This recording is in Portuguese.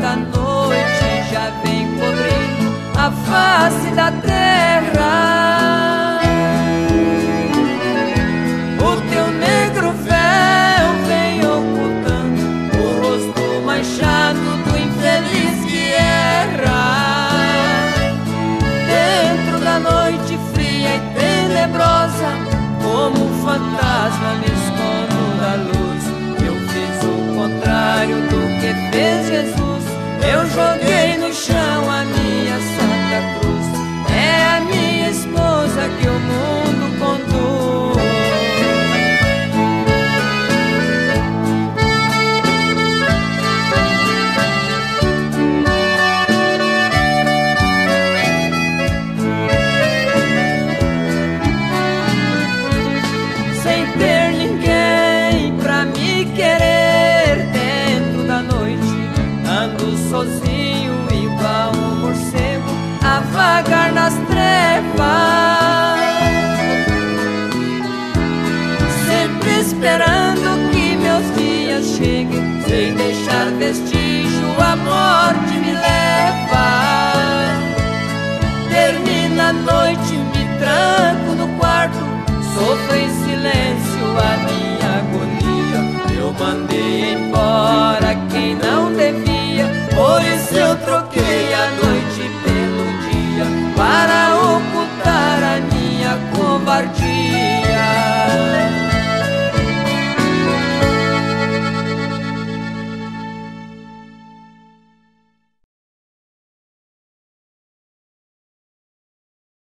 Da noite já vem cobrindo a face da terra. O teu negro véu vem ocultando o rosto manchado do infeliz que erra. Dentro da noite fria e tenebrosa, como um fantasma me escondo da luz. Eu fiz o contrário do que fez Jesus. 明双剑 nas trevas, sempre esperando que meus dias cheguem sem deixar vestígio amor.